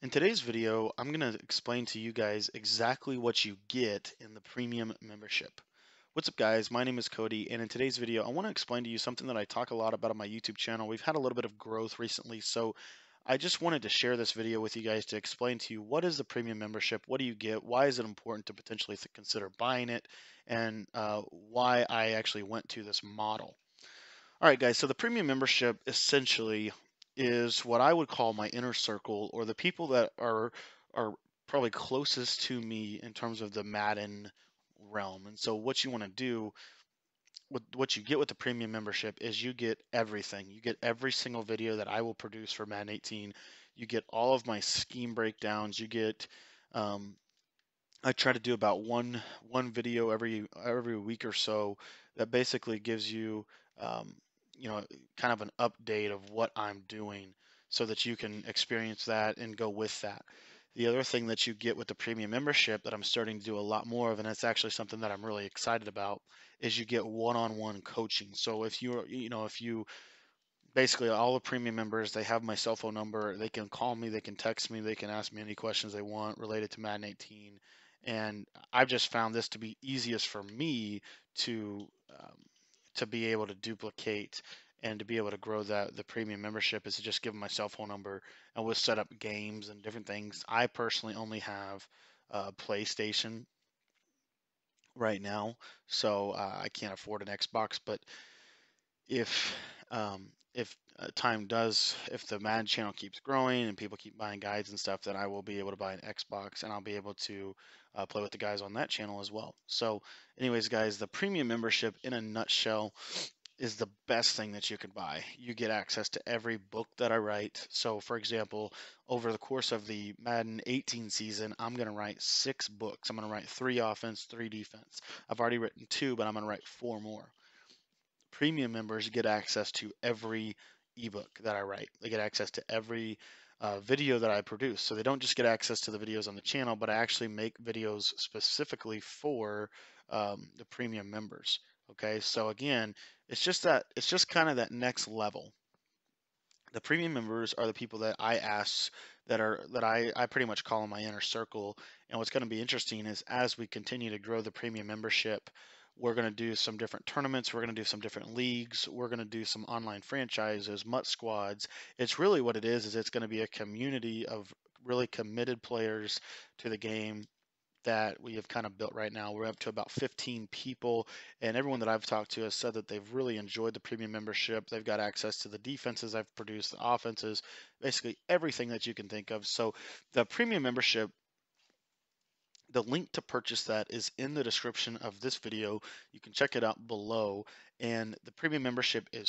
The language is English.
In today's video, I'm going to explain to you guys exactly what you get in the premium membership. What's up guys, my name is Cody and in today's video I want to explain to you something that I talk a lot about on my YouTube channel. We've had a little bit of growth recently so I just wanted to share this video with you guys to explain to you what is the premium membership, what do you get, why is it important to potentially consider buying it, and uh, why I actually went to this model. Alright guys, so the premium membership essentially is what I would call my inner circle or the people that are are probably closest to me in terms of the Madden realm. And so what you want to do what what you get with the premium membership is you get everything. You get every single video that I will produce for Madden 18. You get all of my scheme breakdowns. You get um, I try to do about one one video every every week or so that basically gives you um, you know, kind of an update of what I'm doing so that you can experience that and go with that. The other thing that you get with the premium membership that I'm starting to do a lot more of, and it's actually something that I'm really excited about, is you get one-on-one coaching. So if you're, you know if you basically all the premium members they have my cell phone number, they can call me, they can text me, they can ask me any questions they want related to Madden 18, and I've just found this to be easiest for me to um, to be able to duplicate and to be able to grow that the premium membership is to just give them my cell phone number and we'll set up games and different things. I personally only have a PlayStation right now, so uh, I can't afford an Xbox. But if um, if uh, time does, if the Madden channel keeps growing and people keep buying guides and stuff, then I will be able to buy an Xbox and I'll be able to uh, play with the guys on that channel as well. So, anyways, guys, the premium membership in a nutshell is the best thing that you could buy. You get access to every book that I write. So, for example, over the course of the Madden 18 season, I'm going to write six books. I'm going to write three offense, three defense. I've already written two, but I'm going to write four more. Premium members get access to every ebook that I write. They get access to every uh, video that I produce. So they don't just get access to the videos on the channel, but I actually make videos specifically for um, the premium members. Okay, so again, it's just that it's just kind of that next level. The premium members are the people that I ask that are that I, I pretty much call in my inner circle. And what's going to be interesting is as we continue to grow the premium membership, we're going to do some different tournaments. We're going to do some different leagues. We're going to do some online franchises, MUT squads. It's really what it is. Is it's going to be a community of really committed players to the game that we have kind of built right now. We're up to about 15 people, and everyone that I've talked to has said that they've really enjoyed the premium membership. They've got access to the defenses I've produced, the offenses, basically everything that you can think of. So the premium membership the link to purchase that is in the description of this video. You can check it out below. And the premium membership is